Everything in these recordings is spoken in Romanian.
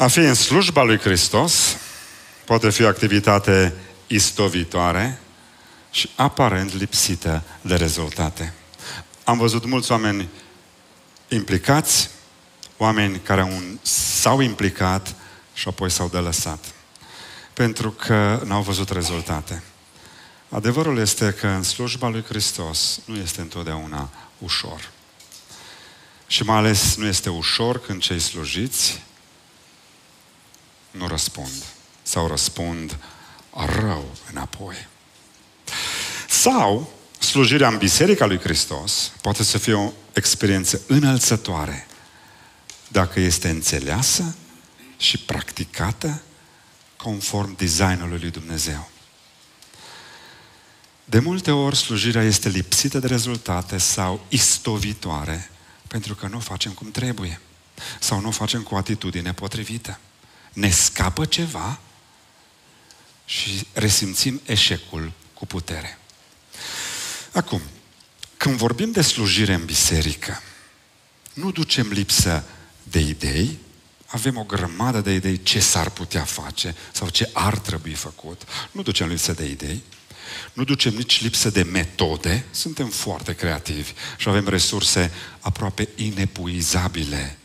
A fi în slujba lui Hristos poate fi o activitate istovitoare și aparent lipsită de rezultate. Am văzut mulți oameni implicați, oameni care un, s-au implicat și apoi s-au delăsat. Pentru că n-au văzut rezultate. Adevărul este că în slujba lui Hristos nu este întotdeauna ușor. Și mai ales nu este ușor când cei slujiți nu răspund. Sau răspund rău înapoi. Sau slujirea în Biserica lui Hristos poate să fie o experiență înălțătoare dacă este înțeleasă și practicată conform designului lui Dumnezeu. De multe ori slujirea este lipsită de rezultate sau istovitoare pentru că nu o facem cum trebuie sau nu o facem cu atitudine potrivită. Ne scapă ceva și resimțim eșecul cu putere. Acum, când vorbim de slujire în biserică, nu ducem lipsă de idei, avem o grămadă de idei ce s-ar putea face sau ce ar trebui făcut. Nu ducem lipsă de idei, nu ducem nici lipsă de metode, suntem foarte creativi și avem resurse aproape inepuizabile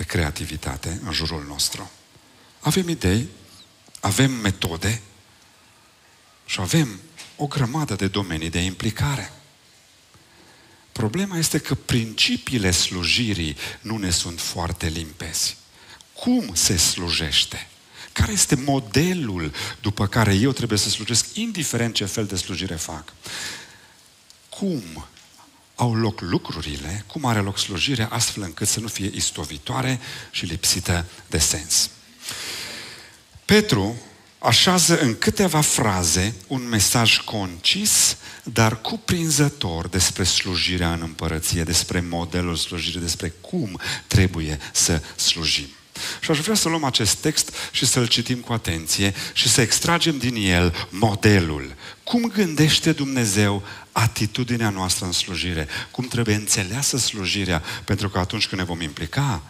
de creativitate în jurul nostru. Avem idei, avem metode și avem o grămadă de domenii de implicare. Problema este că principiile slujirii nu ne sunt foarte limpezi. Cum se slujește? Care este modelul după care eu trebuie să slujesc, indiferent ce fel de slujire fac? Cum au loc lucrurile, cum are loc slujirea, astfel încât să nu fie istovitoare și lipsită de sens. Petru așează în câteva fraze un mesaj concis, dar cuprinzător despre slujirea în împărăție, despre modelul slujirii, despre cum trebuie să slujim. Și aș vrea să luăm acest text și să-l citim cu atenție și să extragem din el modelul. Cum gândește Dumnezeu atitudinea noastră în slujire? Cum trebuie înțeleasă slujirea? Pentru că atunci când ne vom implica,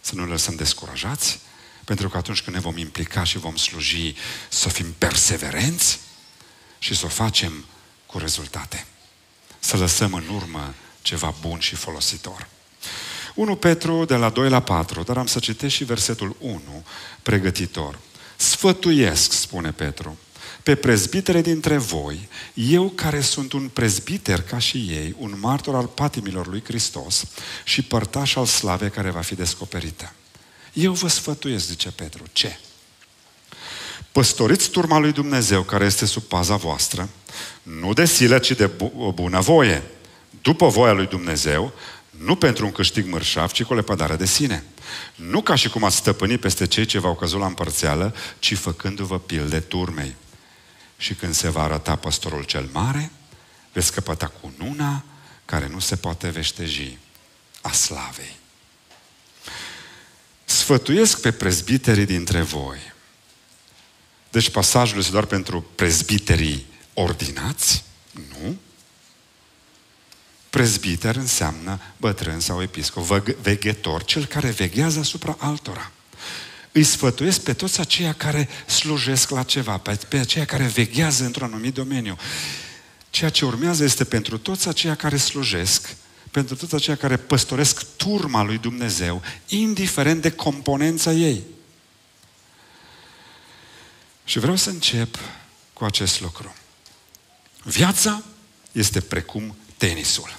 să nu lăsăm descurajați, pentru că atunci când ne vom implica și vom sluji, să fim perseverenți și să o facem cu rezultate. Să lăsăm în urmă ceva bun și folositor. 1 Petru de la 2 la 4, dar am să citesc și versetul 1, pregătitor. Sfătuiesc, spune Petru, pe prezbitere dintre voi, eu care sunt un prezbiter ca și ei, un martor al patimilor lui Hristos și părtaș al slavei care va fi descoperită. Eu vă sfătuiesc, zice Petru, ce? Păstoriți turma lui Dumnezeu care este sub paza voastră, nu de silă, ci de bu- bună voie, după voia lui Dumnezeu, nu pentru un câștig mărșav, ci cu o lepădare de sine. Nu ca și cum ați stăpânit peste cei ce v-au căzut la împărțeală, ci făcându-vă pilde turmei. Și când se va arăta păstorul cel mare, veți căpăta cu nuna care nu se poate veșteji a slavei. Sfătuiesc pe prezbiterii dintre voi. Deci pasajul este doar pentru prezbiterii ordinați? Nu. Prezbiter înseamnă bătrân sau episcop, veghetor, cel care veghează asupra altora. Îi sfătuiesc pe toți aceia care slujesc la ceva, pe, pe aceia care veghează într-un anumit domeniu. Ceea ce urmează este pentru toți aceia care slujesc, pentru toți aceia care păstoresc turma lui Dumnezeu, indiferent de componența ei. Și vreau să încep cu acest lucru. Viața este precum tenisul.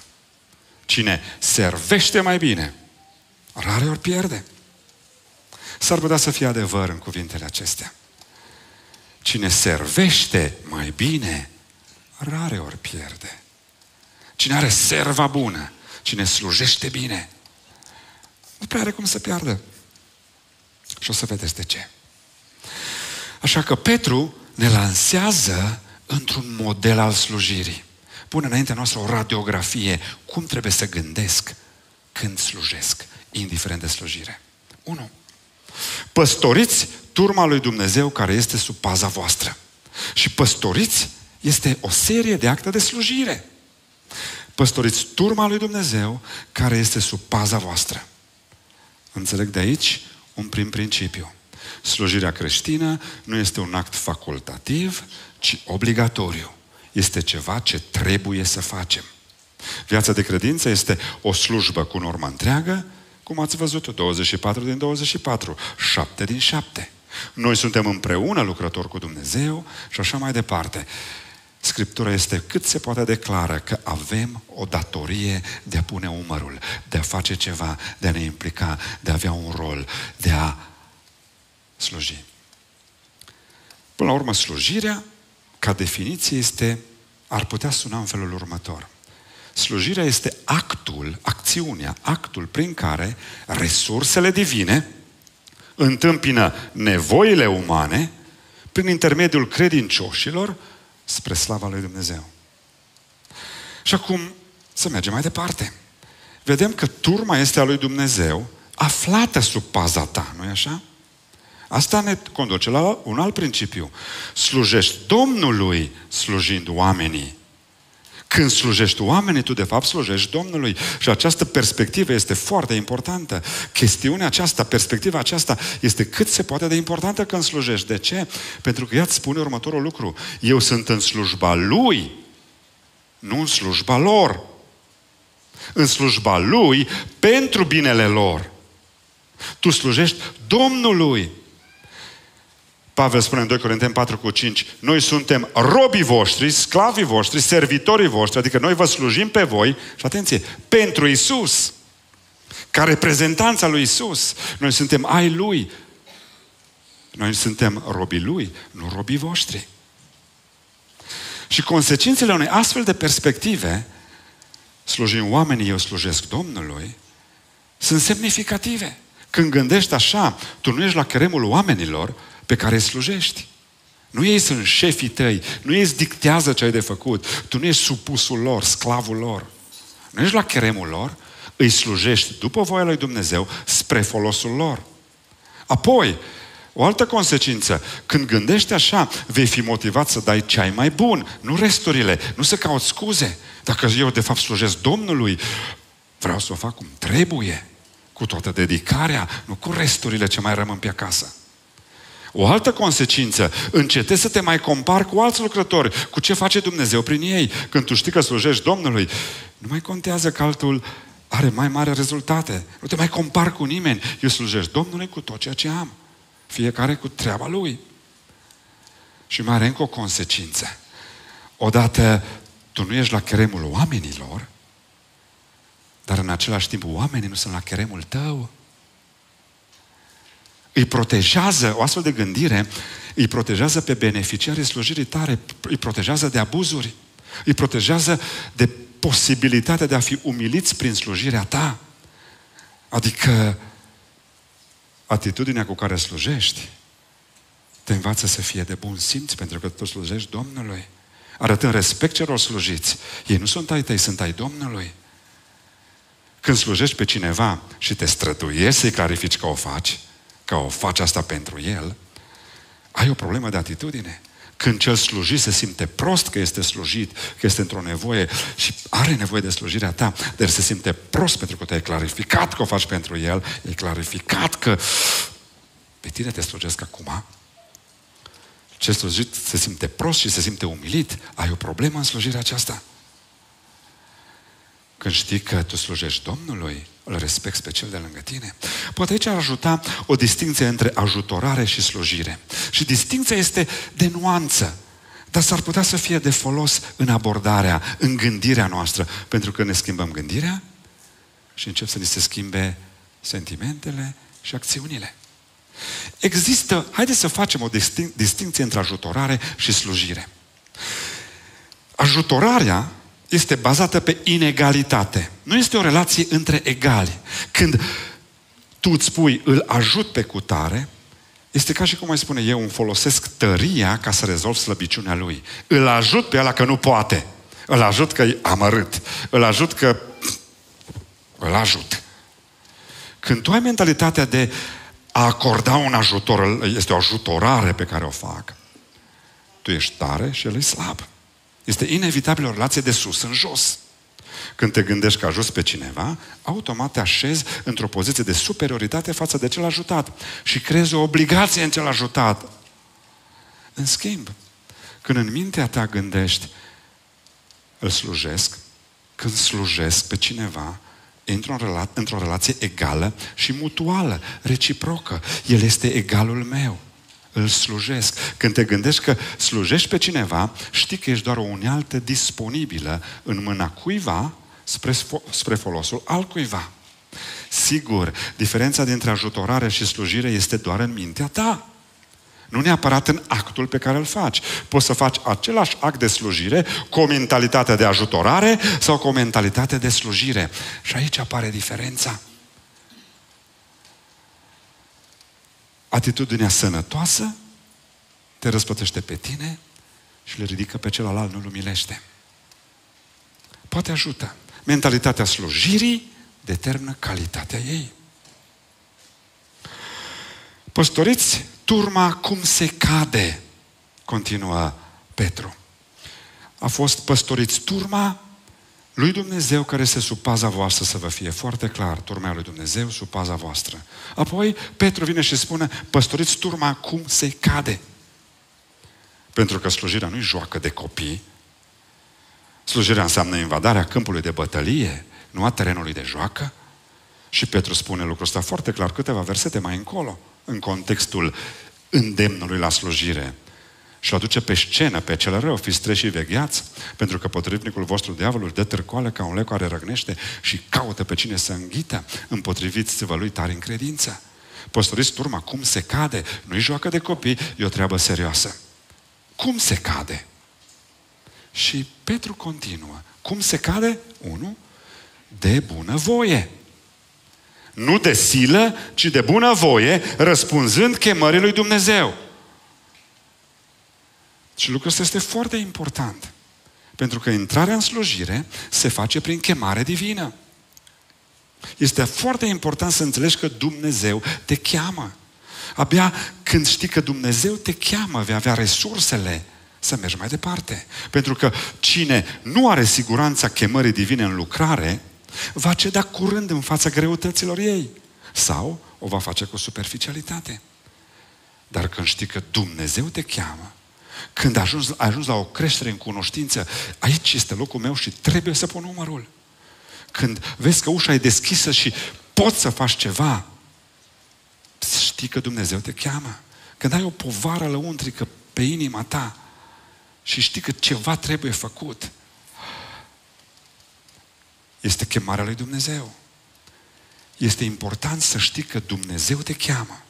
Cine servește mai bine, rare ori pierde. S-ar putea să fie adevăr în cuvintele acestea. Cine servește mai bine, rare ori pierde. Cine are serva bună, cine slujește bine, nu prea are cum să piardă. Și o să vedeți de ce. Așa că Petru ne lansează într-un model al slujirii pune înaintea noastră o radiografie cum trebuie să gândesc când slujesc, indiferent de slujire. 1. Păstoriți turma lui Dumnezeu care este sub paza voastră. Și păstoriți este o serie de acte de slujire. Păstoriți turma lui Dumnezeu care este sub paza voastră. Înțeleg de aici un prim principiu. Slujirea creștină nu este un act facultativ, ci obligatoriu. Este ceva ce trebuie să facem. Viața de credință este o slujbă cu normă întreagă, cum ați văzut, 24 din 24, 7 din 7. Noi suntem împreună lucrători cu Dumnezeu și așa mai departe. Scriptura este cât se poate declară că avem o datorie de a pune umărul, de a face ceva, de a ne implica, de a avea un rol, de a sluji. Până la urmă, slujirea, ca definiție, este, ar putea suna în felul următor. Slujirea este actul, acțiunea, actul prin care resursele divine întâmpină nevoile umane prin intermediul credincioșilor spre slava lui Dumnezeu. Și acum să mergem mai departe. Vedem că turma este a lui Dumnezeu, aflată sub paza ta, nu-i așa? Asta ne conduce la un alt principiu. Slujești Domnului slujind oamenii. Când slujești oamenii, tu de fapt slujești Domnului. Și această perspectivă este foarte importantă. Chestiunea aceasta, perspectiva aceasta este cât se poate de importantă când slujești. De ce? Pentru că ea îți spune următorul lucru. Eu sunt în slujba Lui, nu în slujba lor. În slujba Lui, pentru binele lor. Tu slujești Domnului. Pavel spune în 2 Corinteni 4 cu 5, noi suntem robii voștri, sclavii voștri, servitorii voștri, adică noi vă slujim pe voi, și atenție, pentru Isus, ca reprezentanța lui Isus. Noi suntem ai Lui. Noi suntem robii Lui, nu robii voștri. Și consecințele unei astfel de perspective, slujim oamenii, eu slujesc Domnului, sunt semnificative. Când gândești așa, tu nu ești la cheremul oamenilor, pe care îi slujești. Nu ei sunt șefii tăi, nu ei îți dictează ce ai de făcut, tu nu ești supusul lor, sclavul lor. Nu ești la cheremul lor, îi slujești după voia lui Dumnezeu spre folosul lor. Apoi, o altă consecință, când gândești așa, vei fi motivat să dai ce ai mai bun, nu resturile, nu să cauți scuze. Dacă eu de fapt slujesc Domnului, vreau să o fac cum trebuie, cu toată dedicarea, nu cu resturile ce mai rămân pe acasă. O altă consecință, încetezi să te mai compari cu alți lucrători, cu ce face Dumnezeu prin ei. Când tu știi că slujești Domnului, nu mai contează că altul are mai mare rezultate. Nu te mai compar cu nimeni. Eu slujesc Domnului cu tot ceea ce am. Fiecare cu treaba lui. Și mai are încă o consecință. Odată tu nu ești la cheremul oamenilor, dar în același timp oamenii nu sunt la cheremul tău îi protejează, o astfel de gândire, îi protejează pe beneficiarii slujirii tare, îi protejează de abuzuri, îi protejează de posibilitatea de a fi umiliți prin slujirea ta. Adică atitudinea cu care slujești te învață să fie de bun simț pentru că tu slujești Domnului. Arătând respect celor slujiți. Ei nu sunt ai tăi, sunt ai Domnului. Când slujești pe cineva și te străduiești să-i clarifici că o faci, că o faci asta pentru el, ai o problemă de atitudine. Când cel slujit se simte prost că este slujit, că este într-o nevoie și are nevoie de slujirea ta, dar se simte prost pentru că te-ai clarificat că o faci pentru el, e clarificat că pe tine te slujesc acum, cel slujit se simte prost și se simte umilit, ai o problemă în slujirea aceasta. Când știi că tu slujești Domnului, îl respecti pe cel de lângă tine. Poate aici ar ajuta o distinție între ajutorare și slujire. Și distinția este de nuanță. Dar s-ar putea să fie de folos în abordarea, în gândirea noastră. Pentru că ne schimbăm gândirea și încep să ni se schimbe sentimentele și acțiunile. Există, haideți să facem o distin- distinție între ajutorare și slujire. Ajutorarea este bazată pe inegalitate. Nu este o relație între egali. Când tu îți spui, îl ajut pe cutare, este ca și cum mai spune, eu îmi folosesc tăria ca să rezolv slăbiciunea lui. Îl ajut pe ăla că nu poate. Îl ajut că e amărât. Îl ajut că... Îl ajut. Când tu ai mentalitatea de a acorda un ajutor, este o ajutorare pe care o fac, tu ești tare și el e slab. Este inevitabil o relație de sus în jos. Când te gândești că ajuți pe cineva, automat te așezi într-o poziție de superioritate față de cel ajutat și creezi o obligație în cel ajutat. În schimb, când în mintea ta gândești, îl slujesc, când slujesc pe cineva, intru în rela- într-o relație egală și mutuală, reciprocă. El este egalul meu. Îl slujesc. Când te gândești că slujești pe cineva, știi că ești doar o unealtă disponibilă în mâna cuiva spre, spre folosul al cuiva. Sigur, diferența dintre ajutorare și slujire este doar în mintea ta. Nu neapărat în actul pe care îl faci. Poți să faci același act de slujire cu o mentalitate de ajutorare sau cu o mentalitate de slujire. Și aici apare diferența. Atitudinea sănătoasă te răspătește pe tine și le ridică pe celălalt, nu-l umilește. Poate ajută. Mentalitatea slujirii determină calitatea ei. Păstoriți turma cum se cade, continuă Petru. A fost păstoriți turma lui Dumnezeu care este sub paza voastră, să vă fie foarte clar, turma lui Dumnezeu sub paza voastră. Apoi Petru vine și spune, păstoriți turma cum se cade. Pentru că slujirea nu-i joacă de copii, slujirea înseamnă invadarea câmpului de bătălie, nu a terenului de joacă. Și Petru spune lucrul ăsta foarte clar câteva versete mai încolo în contextul îndemnului la slujire. Și aduce pe scenă pe cel rău, fiți treși și vegheați, pentru că potrivnicul vostru diavolul dă târcoale ca un leu care răgnește și caută pe cine să înghită, împotriviți-vă lui tare în credință. Păstoriți turma, cum se cade? Nu-i joacă de copii, e o treabă serioasă. Cum se cade? Și Petru continuă. Cum se cade? Unu, de bună voie. Nu de silă, ci de bună voie, răspunzând chemării lui Dumnezeu. Și lucrul ăsta este foarte important. Pentru că intrarea în slujire se face prin chemare divină. Este foarte important să înțelegi că Dumnezeu te cheamă. Abia când știi că Dumnezeu te cheamă, vei avea resursele să mergi mai departe. Pentru că cine nu are siguranța chemării divine în lucrare, va ceda curând în fața greutăților ei. Sau o va face cu superficialitate. Dar când știi că Dumnezeu te cheamă, când ajungi, ajungi la o creștere în cunoștință, aici este locul meu și trebuie să pun numărul. Când vezi că ușa e deschisă și poți să faci ceva, știi că Dumnezeu te cheamă. Când ai o povară lăuntrică pe inima ta și știi că ceva trebuie făcut, este chemarea lui Dumnezeu. Este important să știi că Dumnezeu te cheamă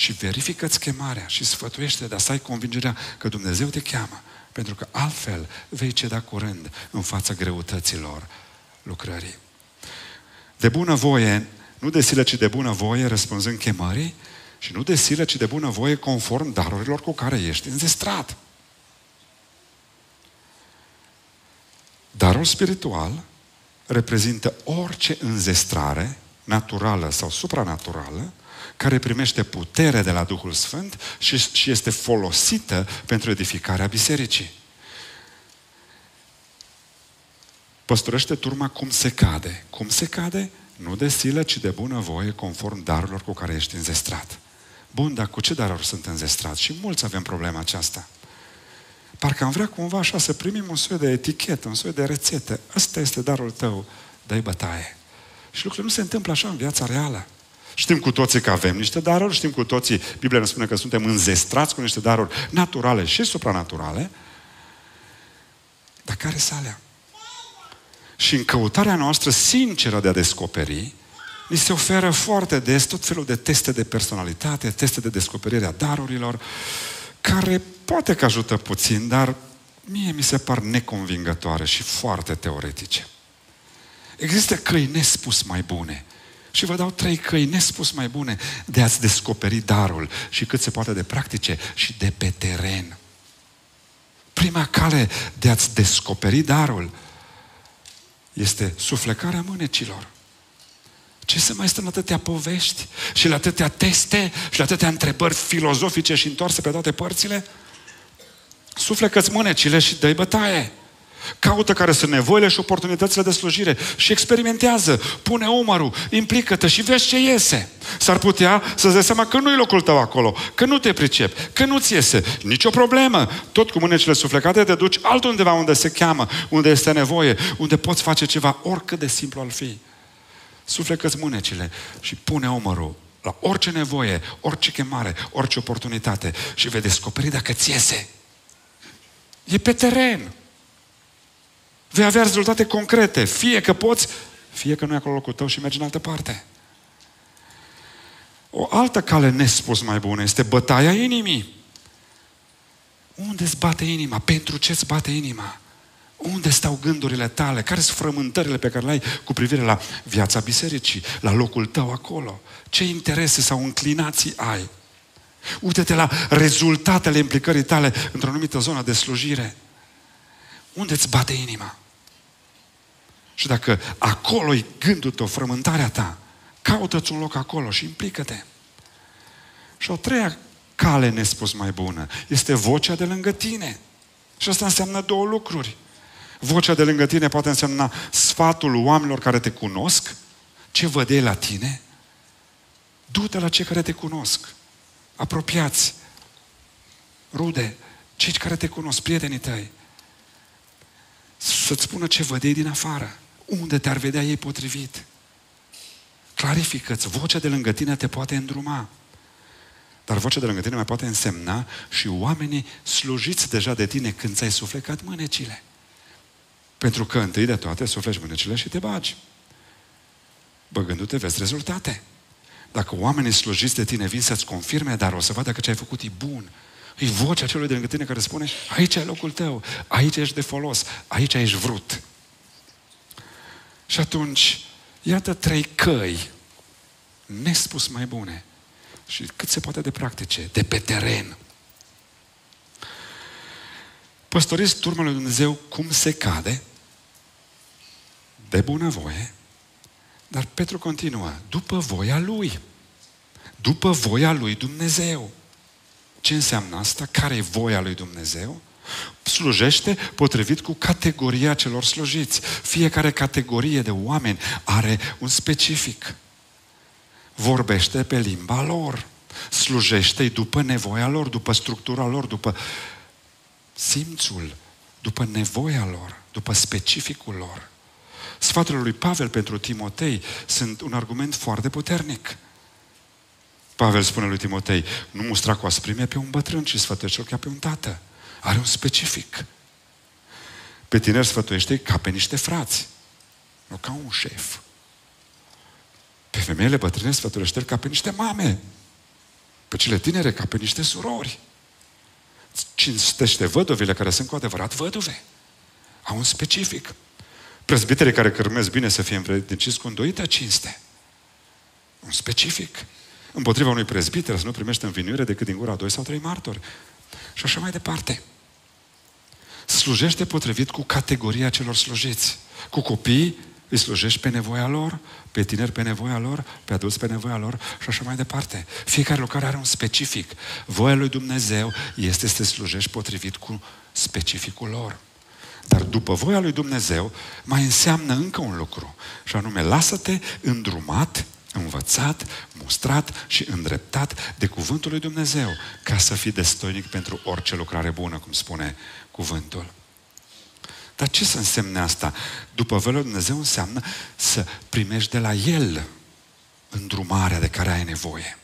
și verifică-ți chemarea și sfătuiește, dar să ai convingerea că Dumnezeu te cheamă. Pentru că altfel vei ceda curând în fața greutăților lucrării. De bună voie, nu de silă, ci de bună voie, răspunzând chemării, și nu de silă, ci de bună voie, conform darurilor cu care ești înzestrat. Darul spiritual reprezintă orice înzestrare, naturală sau supranaturală, care primește putere de la Duhul Sfânt și, și este folosită pentru edificarea bisericii. Păstorește turma cum se cade. Cum se cade? Nu de silă, ci de bună voie, conform darurilor cu care ești înzestrat. Bun, dar cu ce daruri sunt înzestrat? Și mulți avem problema aceasta. Parcă am vrea cumva așa să primim un soi de etichetă, un soi de rețetă. Ăsta este darul tău, dă bătaie. Și lucrurile nu se întâmplă așa în viața reală. Știm cu toții că avem niște daruri, știm cu toții, Biblia ne spune că suntem înzestrați cu niște daruri naturale și supranaturale, dar care să alea? Și în căutarea noastră sinceră de a descoperi, ni se oferă foarte des tot felul de teste de personalitate, teste de descoperire a darurilor, care poate că ajută puțin, dar mie mi se par neconvingătoare și foarte teoretice. Există căi nespus mai bune. Și vă dau trei căi nespus mai bune de a-ți descoperi darul și cât se poate de practice și de pe teren. Prima cale de a-ți descoperi darul este suflecarea mânecilor. Ce să mai stăm atâtea povești și la atâtea teste și la atâtea întrebări filozofice și întoarse pe toate părțile? Suflecă-ți mânecile și dă bătaie. Caută care sunt nevoile și oportunitățile de slujire și experimentează, pune umărul, implică-te și vezi ce iese. S-ar putea să-ți dai seama că nu-i locul tău acolo, că nu te pricep, că nu-ți iese. Nicio problemă. Tot cu mânecile suflecate te duci altundeva unde se cheamă, unde este nevoie, unde poți face ceva, oricât de simplu ar fi. Suflecă-ți mânecile și pune umărul la orice nevoie, orice chemare, orice oportunitate și vei descoperi dacă ți iese. E pe teren. Vei avea rezultate concrete. Fie că poți, fie că nu e acolo locul tău și mergi în altă parte. O altă cale nespus mai bună este bătaia inimii. Unde îți bate inima? Pentru ce îți bate inima? Unde stau gândurile tale? Care sunt frământările pe care le ai cu privire la viața bisericii, la locul tău acolo? Ce interese sau înclinații ai? Uite-te la rezultatele implicării tale într-o anumită zonă de slujire. Unde îți bate inima? Și dacă acolo e gândul tău, frământarea ta, caută-ți un loc acolo și implică-te. Și o treia cale nespus mai bună este vocea de lângă tine. Și asta înseamnă două lucruri. Vocea de lângă tine poate însemna sfatul oamenilor care te cunosc, ce văd ei la tine. Du-te la cei care te cunosc, apropiați, rude, cei care te cunosc, prietenii tăi. Să-ți spună ce văd ei din afară. Unde te-ar vedea ei potrivit. Clarifică-ți, vocea de lângă tine te poate îndruma. Dar vocea de lângă tine mai poate însemna și oamenii slujiți deja de tine când ți-ai suflecat mânecile. Pentru că întâi de toate sufleci mânecile și te bagi. Băgându-te vezi rezultate. Dacă oamenii slujiți de tine vin să-ți confirme, dar o să vadă că ce ai făcut e bun. E vocea celui de lângă tine care spune, aici e locul tău, aici ești de folos, aici ești vrut. Și atunci, iată trei căi nespus mai bune și cât se poate de practice, de pe teren. Păstoriți turma lui Dumnezeu cum se cade, de bunăvoie, dar Petru continuă, după voia lui. După voia lui Dumnezeu. Ce înseamnă asta? Care e voia lui Dumnezeu? Slujește potrivit cu categoria celor slujiți. Fiecare categorie de oameni are un specific. Vorbește pe limba lor. Slujește după nevoia lor, după structura lor, după simțul, după nevoia lor, după specificul lor. Sfaturile lui Pavel pentru Timotei sunt un argument foarte puternic. Pavel spune lui Timotei, nu mustra cu asprime pe un bătrân, ci sfătuiește-l ca pe un tată. Are un specific. Pe tineri sfătuiește ca pe niște frați, nu ca un șef. Pe femeile bătrâne sfătuiește ca pe niște mame. Pe cele tinere ca pe niște surori. Cinstește văduvile care sunt cu adevărat văduve. Au un specific. Prezbiterii care cărmesc bine să fie învredniciți cu îndoită cinste. Un specific. Împotriva unui prezbiter să nu primește învinuire decât din gura doi sau trei martori. Și așa mai departe. Slujește potrivit cu categoria celor slujiți. Cu copii îi slujești pe nevoia lor, pe tineri pe nevoia lor, pe adulți pe nevoia lor și așa mai departe. Fiecare lucrare are un specific. Voia lui Dumnezeu este să te slujești potrivit cu specificul lor. Dar după voia lui Dumnezeu mai înseamnă încă un lucru. Și anume, lasă-te îndrumat, învățat, mustrat și îndreptat de cuvântul lui Dumnezeu ca să fii destoinic pentru orice lucrare bună, cum spune cuvântul. Dar ce să însemne asta? După voia lui Dumnezeu înseamnă să primești de la El îndrumarea de care ai nevoie.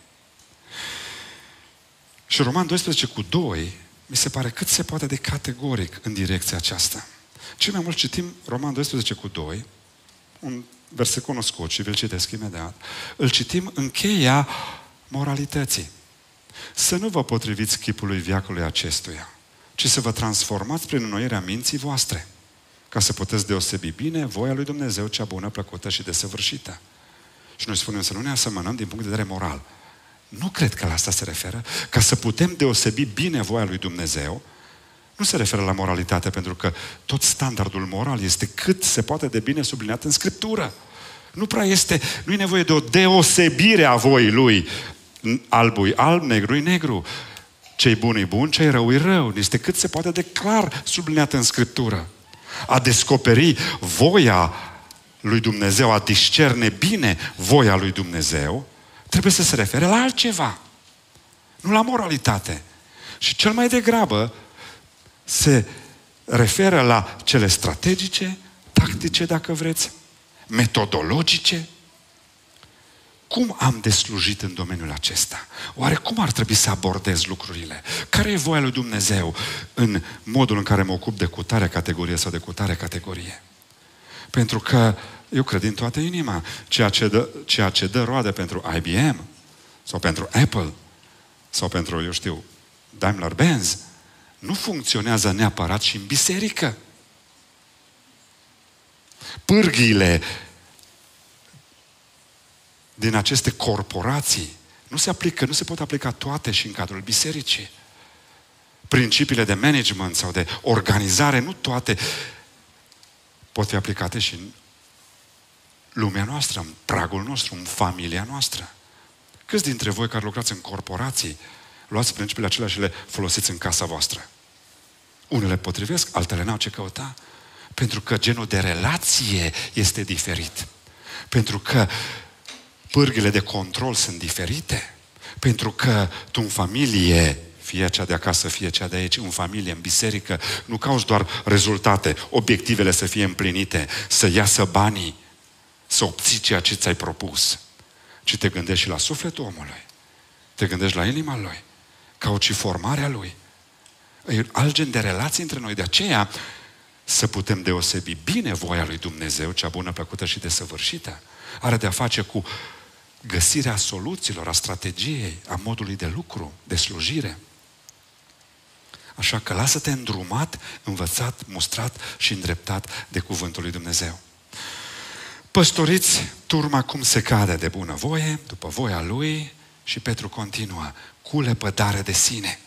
Și Roman 12 cu 2 mi se pare cât se poate de categoric în direcția aceasta. Cel mai mult citim Roman 12 cu 2, un verset cunoscut și vi-l citesc imediat. Îl citim în cheia moralității. Să nu vă potriviți chipului viacului acestuia, ci să vă transformați prin înnoirea minții voastre, ca să puteți deosebi bine voia lui Dumnezeu cea bună, plăcută și desăvârșită. Și noi spunem să nu ne asemănăm din punct de vedere moral. Nu cred că la asta se referă. Ca să putem deosebi bine voia lui Dumnezeu, nu se referă la moralitate, pentru că tot standardul moral este cât se poate de bine subliniat în Scriptură. Nu prea este, nu e nevoie de o deosebire a voii lui. Albul alb, negru negru. Ce-i bun e bun, ce-i rău e rău. Este cât se poate de clar subliniat în Scriptură. A descoperi voia lui Dumnezeu, a discerne bine voia lui Dumnezeu, trebuie să se refere la altceva. Nu la moralitate. Și cel mai degrabă se referă la cele strategice, tactice, dacă vreți, metodologice. Cum am de slujit în domeniul acesta? Oare cum ar trebui să abordez lucrurile? Care e voia lui Dumnezeu în modul în care mă ocup de cutare categorie sau de cutare categorie? Pentru că eu cred din toată inima, ceea ce dă, ceea ce dă roade pentru IBM sau pentru Apple sau pentru, eu știu, Daimler-Benz, nu funcționează neapărat și în biserică. Pârghiile din aceste corporații nu se aplică, nu se pot aplica toate și în cadrul bisericii. Principiile de management sau de organizare, nu toate pot fi aplicate și în lumea noastră, în pragul nostru, în familia noastră. Câți dintre voi care lucrați în corporații, luați principiile acelea și le folosiți în casa voastră? Unele potrivesc, altele n-au ce căuta. Pentru că genul de relație este diferit. Pentru că pârghile de control sunt diferite. Pentru că tu în familie, fie cea de acasă, fie cea de aici, în familie, în biserică, nu cauți doar rezultate, obiectivele să fie împlinite, să iasă banii, să obții ceea ce ți-ai propus, ci te gândești și la sufletul omului. Te gândești la inima lui, cauți și formarea lui. E alt gen de relații între noi. De aceea, să putem deosebi bine voia lui Dumnezeu, cea bună, plăcută și desăvârșită, are de-a face cu găsirea soluțiilor, a strategiei, a modului de lucru, de slujire. Așa că lasă-te îndrumat, învățat, mustrat și îndreptat de Cuvântul lui Dumnezeu. Păstoriți turma cum se cade de bună voie, după voia lui și Petru continuă, cu lepădare de sine.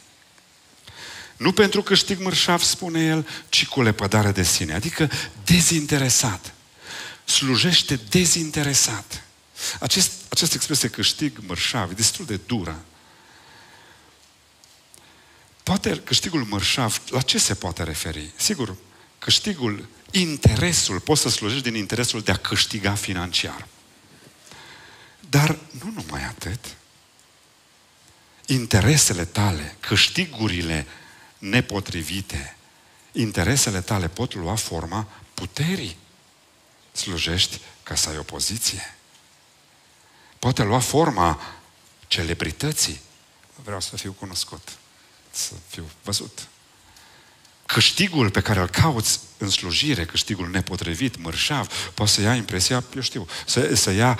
Nu pentru câștig mărșav, spune el, ci cu lepădare de sine. Adică dezinteresat. Slujește dezinteresat. Acest, această expresie câștig mărșav e destul de dură. Poate câștigul mărșav, la ce se poate referi? Sigur, câștigul, interesul, poți să slujești din interesul de a câștiga financiar. Dar nu numai atât. Interesele tale, câștigurile nepotrivite, interesele tale pot lua forma puterii. Slujești ca să ai o poziție. Poate lua forma celebrității. Vreau să fiu cunoscut, să fiu văzut. Câștigul pe care îl cauți în slujire, câștigul nepotrivit, mărșav, poate să ia impresia, eu știu, să, să ia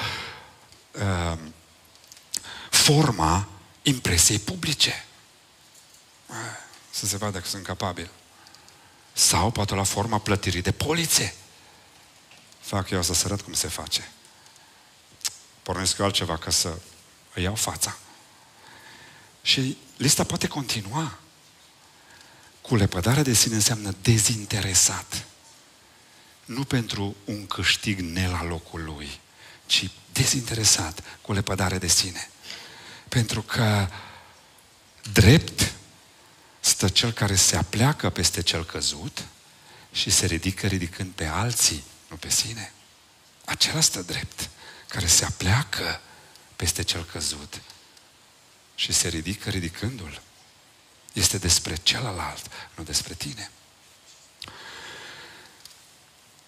uh, forma impresiei publice. Uh, să se vadă că sunt capabil. Sau poate la forma plătirii de poliție. Fac eu să se arăt cum se face. Pornesc eu altceva ca să îi iau fața. Și lista poate continua. Cu lepădarea de sine înseamnă dezinteresat. Nu pentru un câștig ne la locul lui, ci dezinteresat, cu lepădare de sine. Pentru că drept stă cel care se apleacă peste cel căzut și se ridică ridicând pe alții, nu pe sine. Acela stă drept, care se apleacă peste cel căzut și se ridică ridicându-l. Este despre celălalt, nu despre tine.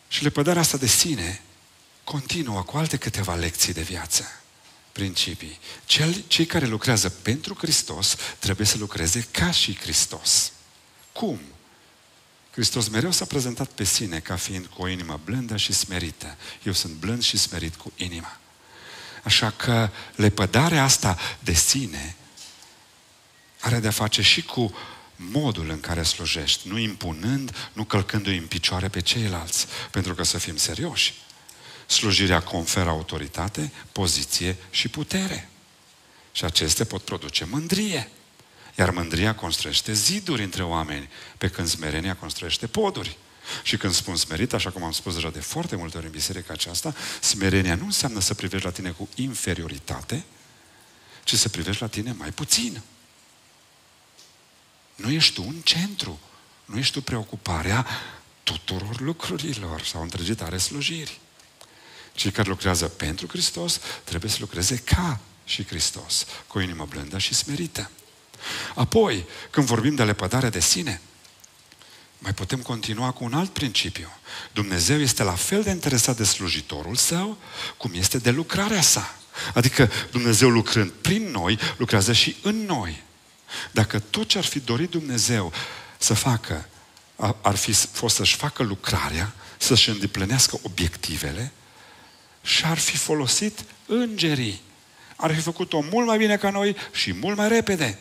Și lepădarea asta de sine continuă cu alte câteva lecții de viață principii. Cei care lucrează pentru Hristos trebuie să lucreze ca și Hristos. Cum? Hristos mereu s-a prezentat pe sine ca fiind cu o inimă blândă și smerită. Eu sunt blând și smerit cu inima. Așa că lepădarea asta de sine are de-a face și cu modul în care slujești, nu impunând, nu călcându-i în picioare pe ceilalți, pentru că să fim serioși. Slujirea conferă autoritate, poziție și putere. Și acestea pot produce mândrie. Iar mândria construiește ziduri între oameni, pe când smerenia construiește poduri. Și când spun smerit, așa cum am spus deja de foarte multe ori în biserica aceasta, smerenia nu înseamnă să privești la tine cu inferioritate, ci să privești la tine mai puțin. Nu ești tu în centru. Nu ești tu preocuparea tuturor lucrurilor sau întregitare slujiri. Cei care lucrează pentru Hristos trebuie să lucreze ca și Hristos, cu o inimă blândă și smerită. Apoi, când vorbim de lepădare de sine, mai putem continua cu un alt principiu. Dumnezeu este la fel de interesat de slujitorul său, cum este de lucrarea sa. Adică Dumnezeu lucrând prin noi, lucrează și în noi. Dacă tot ce ar fi dorit Dumnezeu să facă, ar fi fost să-și facă lucrarea, să-și îndeplinească obiectivele și ar fi folosit îngerii. Ar fi făcut-o mult mai bine ca noi și mult mai repede.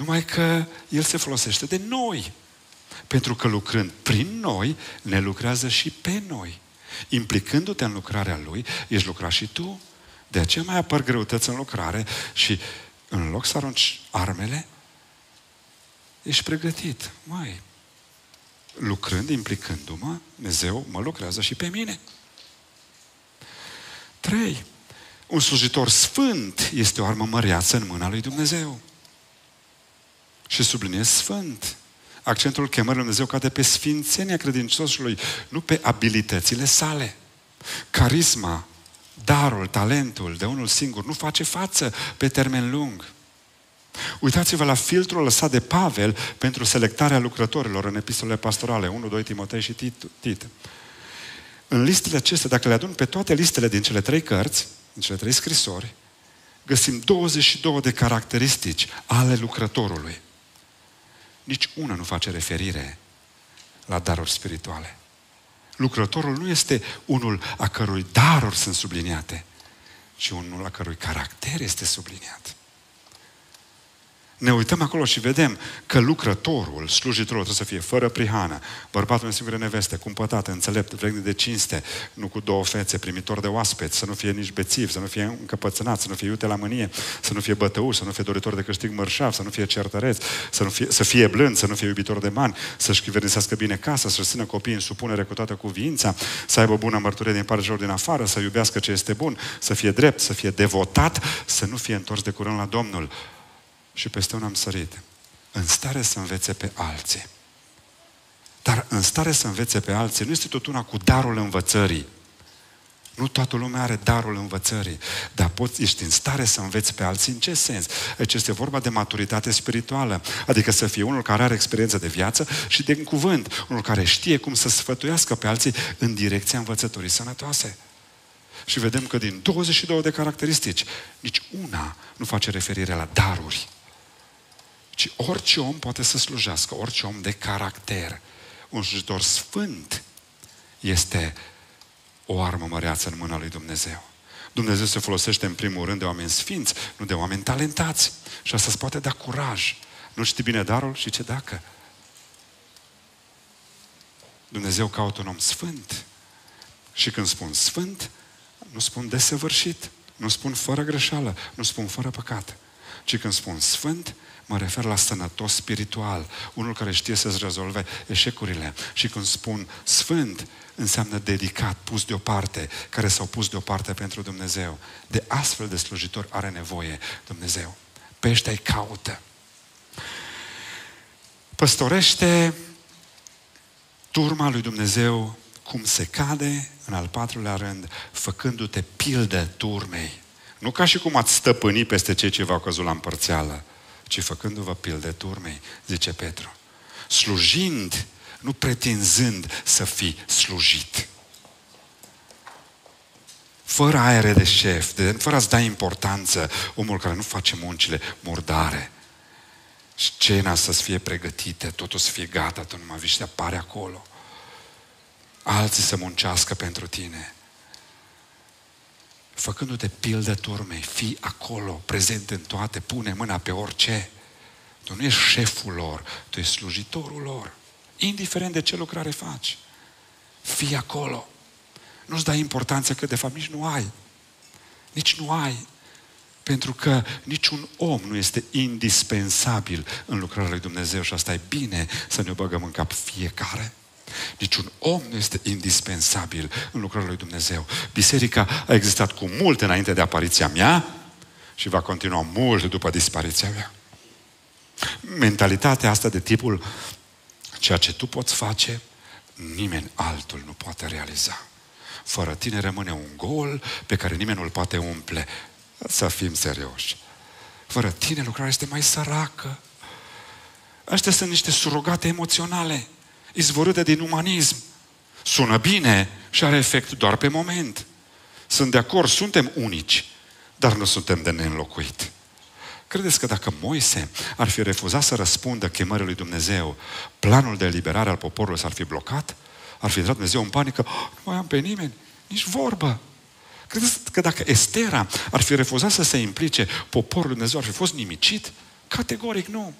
Numai că El se folosește de noi. Pentru că lucrând prin noi, ne lucrează și pe noi. Implicându-te în lucrarea Lui, ești lucra și tu. De aceea mai apar greutăți în lucrare și în loc să arunci armele, ești pregătit. Mai, lucrând, implicându-mă, Dumnezeu mă lucrează și pe mine. Trei. Un slujitor sfânt este o armă măreață în mâna lui Dumnezeu. Și subliniez sfânt. Accentul chemării lui Dumnezeu cade pe sfințenia credinciosului, nu pe abilitățile sale. Carisma, darul, talentul de unul singur nu face față pe termen lung. Uitați-vă la filtrul lăsat de Pavel pentru selectarea lucrătorilor în epistolele pastorale 1, 2 Timotei și Tit. În listele acestea, dacă le adun pe toate listele din cele trei cărți, din cele trei scrisori, găsim 22 de caracteristici ale lucrătorului. Nici una nu face referire la daruri spirituale. Lucrătorul nu este unul a cărui daruri sunt subliniate, ci unul a cărui caracter este subliniat ne uităm acolo și vedem că lucrătorul, slujitorul trebuie să fie fără prihană, bărbatul în singură neveste, cumpătat, înțelept, vrednic de cinste, nu cu două fețe, primitor de oaspeți, să nu fie nici bețiv, să nu fie încăpățânat, să nu fie iute la mânie, să nu fie bătăuș, să nu fie doritor de câștig mărșav, să nu fie certăreț, să, nu fie, să fie blând, să nu fie iubitor de bani, să-și chivernisească bine casa, să-și țină copiii în supunere cu toată cuvința, să aibă bună mărturie din partea celor din afară, să iubească ce este bun, să fie drept, să fie devotat, să nu fie întors de curând la Domnul și peste un am sărit. În stare să învețe pe alții. Dar în stare să învețe pe alții nu este tot una cu darul învățării. Nu toată lumea are darul învățării, dar poți, ești în stare să înveți pe alții în ce sens? Aici este vorba de maturitate spirituală, adică să fie unul care are experiență de viață și de cuvânt, unul care știe cum să sfătuiască pe alții în direcția învățăturii sănătoase. Și vedem că din 22 de caracteristici, nici una nu face referire la daruri ci orice om poate să slujească, orice om de caracter. Un slujitor sfânt este o armă măreață în mâna lui Dumnezeu. Dumnezeu se folosește în primul rând de oameni sfinți, nu de oameni talentați. Și asta îți poate da curaj. Nu știi bine darul și ce dacă. Dumnezeu caută un om sfânt. Și când spun sfânt, nu spun desăvârșit, nu spun fără greșeală, nu spun fără păcat. Ci când spun sfânt, Mă refer la sănătos spiritual, unul care știe să-ți rezolve eșecurile. Și când spun sfânt, înseamnă dedicat, pus deoparte, care s-au pus deoparte pentru Dumnezeu. De astfel de slujitori are nevoie Dumnezeu. Pe ăștia îi caută. Păstorește turma lui Dumnezeu cum se cade, în al patrulea rând, făcându-te pildă turmei. Nu ca și cum ați stăpâni peste cei ce v-au căzut la împărțeală, ci făcându-vă pilde turmei, zice Petru. Slujind, nu pretinzând să fii slujit. Fără aere de șef, de, fără a-ți da importanță, omul care nu face muncile murdare. Scena să-ți fie pregătită, totul să fie gata, tu numai vii și apare acolo. Alții să muncească pentru tine făcându-te pildă turmei, fii acolo, prezent în toate, pune mâna pe orice. Tu nu ești șeful lor, tu ești slujitorul lor. Indiferent de ce lucrare faci. Fii acolo. Nu-ți dai importanță că de fapt nici nu ai. Nici nu ai. Pentru că niciun om nu este indispensabil în lucrarea lui Dumnezeu și asta e bine să ne băgăm în cap fiecare. Niciun om nu este indispensabil în lucrarea lui Dumnezeu. Biserica a existat cu mult înainte de apariția mea și va continua mult după dispariția mea. Mentalitatea asta de tipul Ceea ce tu poți face, nimeni altul nu poate realiza. Fără tine rămâne un gol pe care nimeni nu-l poate umple. Să fim serioși. Fără tine lucrarea este mai săracă. Astea sunt niște surogate emoționale, izvorâte din umanism. Sună bine și are efect doar pe moment. Sunt de acord, suntem unici, dar nu suntem de neînlocuit. Credeți că dacă Moise ar fi refuzat să răspundă chemării lui Dumnezeu, planul de eliberare al poporului s-ar fi blocat? Ar fi intrat Dumnezeu în panică? Oh, nu mai am pe nimeni, nici vorbă. Credeți că dacă Estera ar fi refuzat să se implice, poporul lui Dumnezeu ar fi fost nimicit? Categoric nu.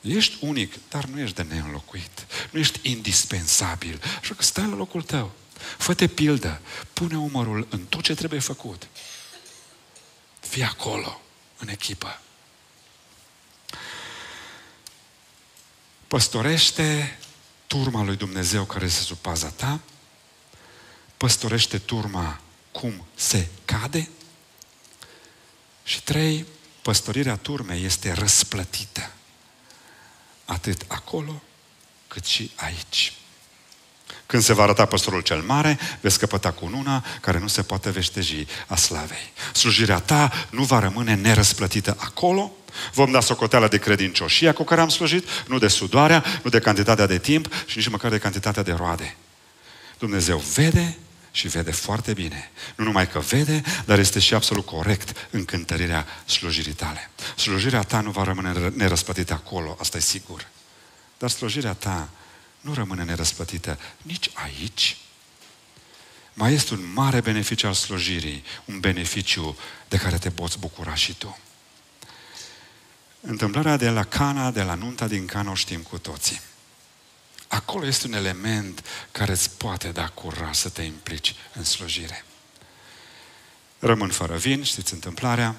Ești unic, dar nu ești de neînlocuit. Nu ești indispensabil. Așa că stai la locul tău. Fă-te pildă. Pune umărul în tot ce trebuie făcut. Fii acolo, în echipă. Păstorește turma lui Dumnezeu care este sub paza ta. Păstorește turma cum se cade. Și trei, păstorirea turmei este răsplătită. Atât acolo, cât și aici. Când se va arăta păstorul cel mare, veți căpăta cu una care nu se poate veșteji a slavei. Slujirea ta nu va rămâne nerăsplătită acolo, Vom da socoteala de credincioșia cu care am slujit, nu de sudoarea, nu de cantitatea de timp și nici măcar de cantitatea de roade. Dumnezeu vede și vede foarte bine. Nu numai că vede, dar este și absolut corect în cântărirea slujirii tale. Slujirea ta nu va rămâne nerăsplătită acolo, asta e sigur. Dar slujirea ta nu rămâne nerăsplătită nici aici. Mai este un mare beneficiu al slujirii, un beneficiu de care te poți bucura și tu. Întâmplarea de la Cana, de la nunta din Cana, o știm cu toții. Acolo este un element care îți poate da curaj să te implici în slujire. Rămân fără vin, știți întâmplarea.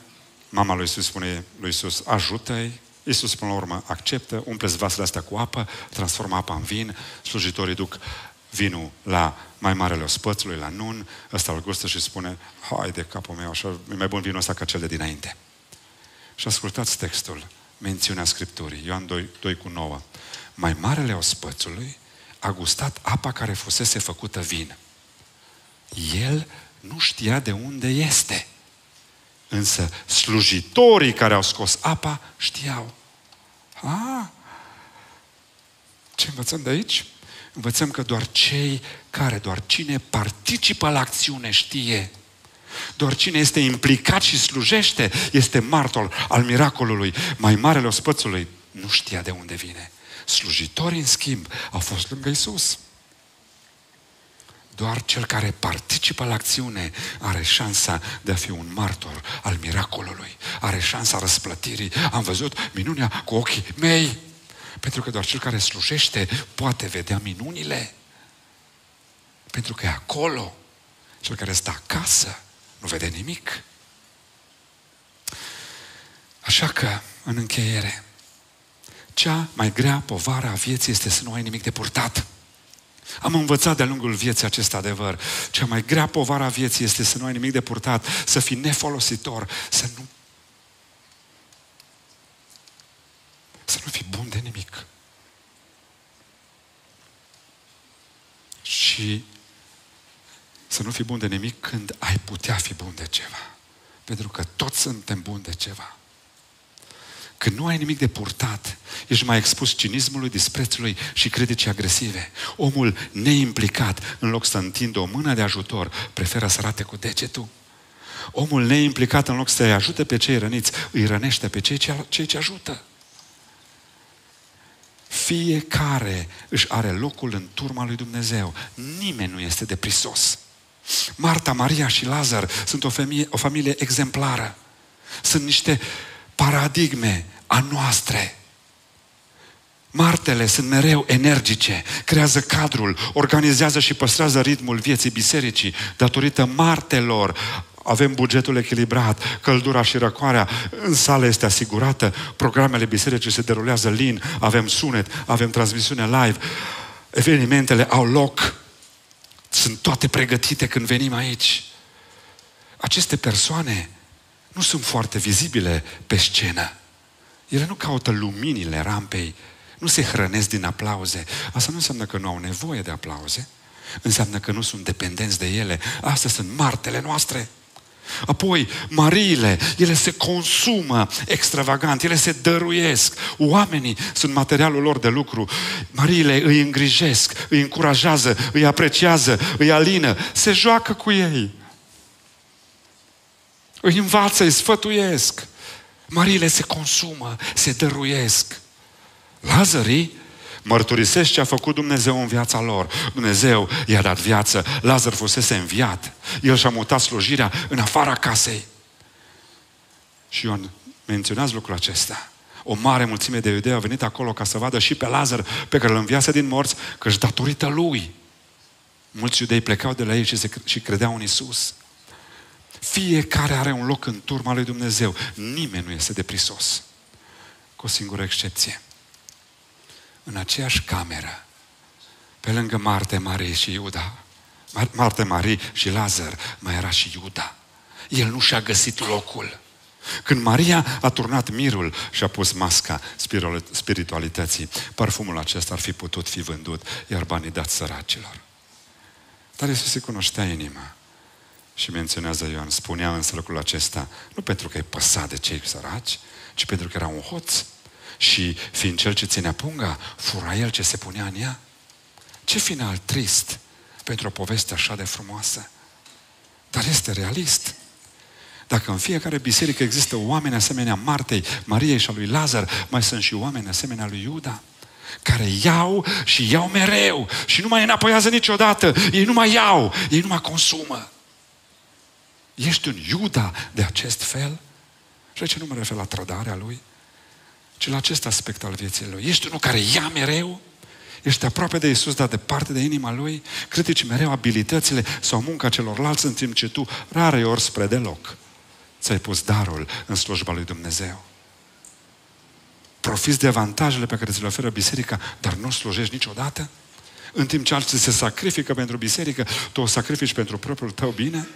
Mama lui Iisus spune lui Iisus, ajută-i. Iisus până la urmă acceptă, umpleți vasele astea cu apă, transformă apa în vin, slujitorii duc vinul la mai marele ospățului, la nun, ăsta îl gustă și spune, hai de capul meu, așa, e mai bun vinul ăsta ca cel de dinainte. Și ascultați textul, mențiunea Scripturii, Ioan 2, 2 cu 9 mai marele ospățului a gustat apa care fusese făcută vin. El nu știa de unde este. Însă slujitorii care au scos apa știau. A, ce învățăm de aici? Învățăm că doar cei care, doar cine participă la acțiune știe. Doar cine este implicat și slujește este martor al miracolului. Mai marele ospățului nu știa de unde vine. Slujitorii, în schimb, au fost lângă Isus. Doar cel care participă la acțiune are șansa de a fi un martor al miracolului. Are șansa răsplătirii. Am văzut minunea cu ochii mei. Pentru că doar cel care slujește poate vedea minunile. Pentru că e acolo. Cel care stă acasă nu vede nimic. Așa că, în încheiere, cea mai grea povară a vieții este să nu ai nimic de purtat. Am învățat de-a lungul vieții acest adevăr. Cea mai grea povară a vieții este să nu ai nimic de purtat, să fii nefolositor, să nu să nu fii bun de nimic. Și să nu fii bun de nimic când ai putea fi bun de ceva. Pentru că toți suntem buni de ceva. Când nu ai nimic de purtat, ești mai expus cinismului, disprețului și criticii agresive. Omul neimplicat, în loc să întindă o mână de ajutor, preferă să rate cu degetul. Omul neimplicat, în loc să-i ajute pe cei răniți, îi rănește pe cei ce, cei ce ajută. Fiecare își are locul în turma lui Dumnezeu. Nimeni nu este deprisos. Marta, Maria și Lazar sunt o familie, o familie exemplară. Sunt niște paradigme a noastre. Martele sunt mereu energice, creează cadrul, organizează și păstrează ritmul vieții bisericii. Datorită martelor avem bugetul echilibrat, căldura și răcoarea în sală este asigurată, programele bisericii se derulează lin, avem sunet, avem transmisiune live, evenimentele au loc, sunt toate pregătite când venim aici. Aceste persoane nu sunt foarte vizibile pe scenă. Ele nu caută luminile rampei Nu se hrănesc din aplauze. Asta nu înseamnă că nu au nevoie de aplauze. Înseamnă că nu sunt dependenți de ele. Astea sunt martele noastre. Apoi, Mariile, ele se consumă extravagant, ele se dăruiesc. Oamenii sunt materialul lor de lucru. Mariile îi îngrijesc, îi încurajează, îi apreciază, îi alină, se joacă cu ei. Îi învață, îi sfătuiesc. Mariile se consumă, se dăruiesc. Lazarii mărturisesc ce a făcut Dumnezeu în viața lor. Dumnezeu i-a dat viață. Lazar fusese înviat. El și-a mutat slujirea în afara casei. Și Ioan menționează lucrul acesta. O mare mulțime de iudei a venit acolo ca să vadă și pe Lazar, pe care îl înviase din morți, că și datorită lui. Mulți iudei plecau de la ei și, se, și credeau în Isus. Fiecare are un loc în turma lui Dumnezeu. Nimeni nu este deprisos. Cu o singură excepție. În aceeași cameră, pe lângă Marte, Marie și Iuda, Marte, Marie și Lazar, mai era și Iuda. El nu și-a găsit locul. Când Maria a turnat mirul și a pus masca spiritualității, parfumul acesta ar fi putut fi vândut, iar banii dați săracilor. Dar Iisus se cunoștea inima. Și menționează Ioan, spunea însă lucrul acesta, nu pentru că e păsat de cei săraci, ci pentru că era un hoț. Și fiind cel ce ținea punga, fura el ce se punea în ea. Ce final trist pentru o poveste așa de frumoasă. Dar este realist. Dacă în fiecare biserică există oameni asemenea Martei, Mariei și a lui Lazar, mai sunt și oameni asemenea lui Iuda, care iau și iau mereu și nu mai înapoiază niciodată. Ei nu mai iau, ei nu mai consumă. Ești un Iuda de acest fel? Și ce nu mă refer la trădarea lui, ci la acest aspect al vieții lui. Ești unul care ia mereu? Ești aproape de Isus, dar departe de inima Lui? Critici mereu abilitățile sau munca celorlalți în timp ce tu, rare ori spre deloc, ți-ai pus darul în slujba lui Dumnezeu. Profiți de avantajele pe care ți le oferă biserica, dar nu slujești niciodată? În timp ce alții se sacrifică pentru biserică, tu o sacrifici pentru propriul tău bine?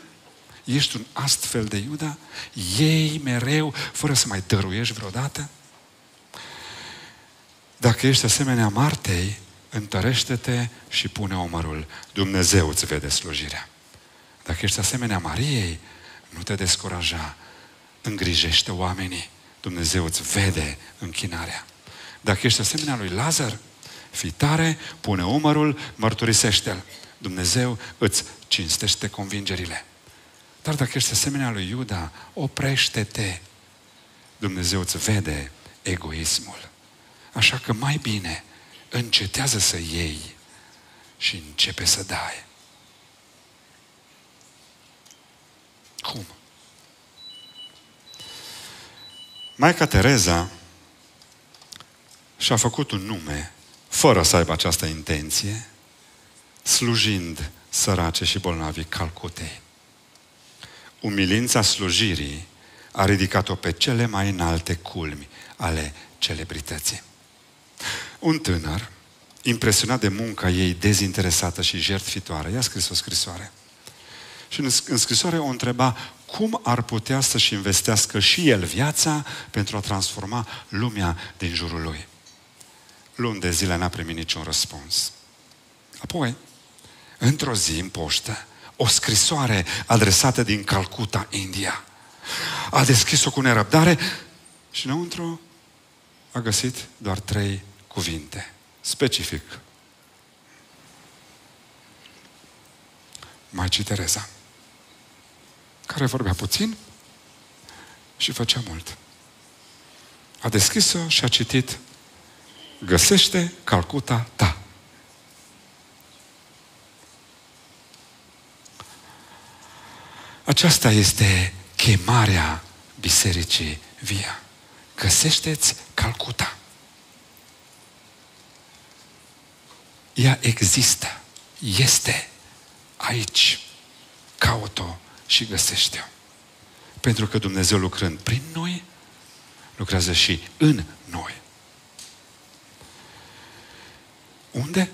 Ești un astfel de Iuda? Ei mereu, fără să mai dăruiești vreodată? Dacă ești asemenea Martei, întărește-te și pune omărul. Dumnezeu îți vede slujirea. Dacă ești asemenea Mariei, nu te descuraja. Îngrijește oamenii. Dumnezeu îți vede închinarea. Dacă ești asemenea lui Lazar, fii tare, pune umărul, mărturisește-l. Dumnezeu îți cinstește convingerile. Dar dacă ești asemenea lui Iuda, oprește-te. Dumnezeu îți vede egoismul. Așa că mai bine încetează să iei și începe să dai. Cum? Maica Tereza și-a făcut un nume fără să aibă această intenție, slujind sărace și bolnavi Calcutei. Umilința slujirii a ridicat-o pe cele mai înalte culmi ale celebrității. Un tânăr, impresionat de munca ei dezinteresată și jertfitoare, i-a scris o scrisoare. Și în scrisoare o întreba cum ar putea să-și investească și el viața pentru a transforma lumea din jurul lui. Luni de zile n-a primit niciun răspuns. Apoi, într-o zi, în poștă, o scrisoare adresată din Calcuta, India. A deschis-o cu nerăbdare și înăuntru a găsit doar trei cuvinte. Specific. Mai Tereza, care vorbea puțin și făcea mult. A deschis-o și a citit Găsește Calcuta ta. Aceasta este chemarea Bisericii Via. Găsește-ți Calcuta. Ea există, este aici. Caut-o și găsește-o. Pentru că Dumnezeu lucrând prin noi, lucrează și în noi. Unde?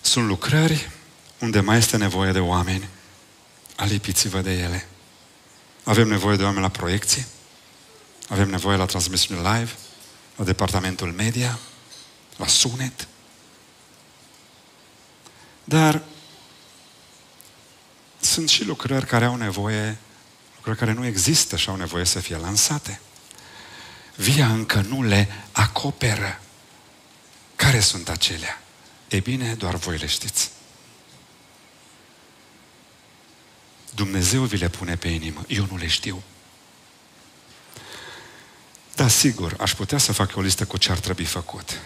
Sunt lucrări unde mai este nevoie de oameni. Alipiți-vă de ele. Avem nevoie de oameni la proiecție. Avem nevoie la transmisiune live. la departamentul media, la sunet. Dar sunt și lucrări care au nevoie, lucrări care nu există și au nevoie să fie lansate. Via încă nu le acoperă. Care sunt acelea? E bine, doar voi le știți. Dumnezeu vi le pune pe inimă. Eu nu le știu. Da, sigur, aș putea să fac o listă cu ce ar trebui făcut.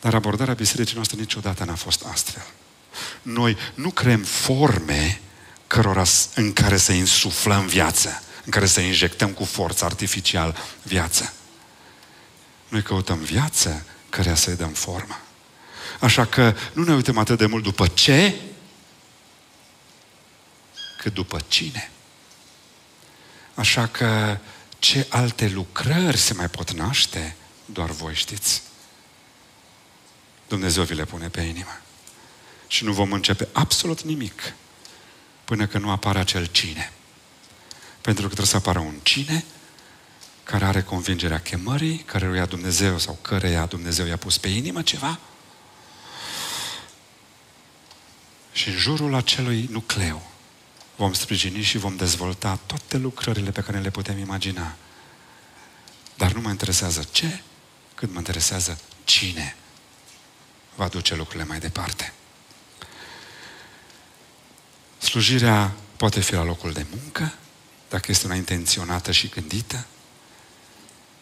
Dar abordarea bisericii noastre niciodată n-a fost astfel. Noi nu creăm forme cărora, în care să insuflăm viață, în care să injectăm cu forță artificial viață. Noi căutăm viață care să-i dăm formă. Așa că nu ne uităm atât de mult după ce, cât după cine. Așa că ce alte lucrări se mai pot naște, doar voi știți. Dumnezeu vi le pune pe inimă. Și nu vom începe absolut nimic până când nu apare acel cine. Pentru că trebuie să apară un cine care are convingerea chemării, care ia Dumnezeu sau căreia Dumnezeu i-a pus pe inimă ceva. Și în jurul acelui nucleu vom sprijini și vom dezvolta toate lucrările pe care le putem imagina. Dar nu mă interesează ce, cât mă interesează cine va duce lucrurile mai departe. Slujirea poate fi la locul de muncă, dacă este una intenționată și gândită.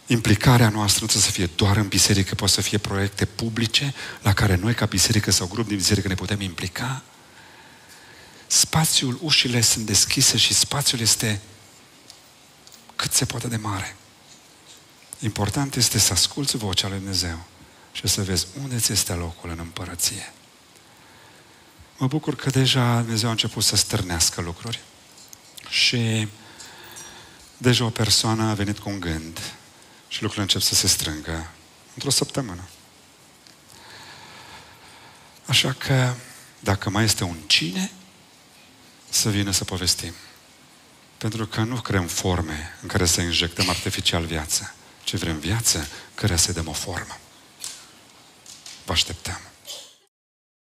Implicarea noastră nu trebuie să fie doar în biserică, pot să fie proiecte publice la care noi ca biserică sau grup din biserică ne putem implica. Spațiul, ușile sunt deschise și spațiul este cât se poate de mare. Important este să asculți vocea lui Dumnezeu și să vezi unde ți este locul în împărăție. Mă bucur că deja Dumnezeu a început să stârnească lucruri și deja o persoană a venit cu un gând și lucrurile încep să se strângă într-o săptămână. Așa că, dacă mai este un cine, să vină să povestim. Pentru că nu creăm forme în care să injectăm artificial viață, ci vrem viață care să dăm o formă. Vă așteptăm.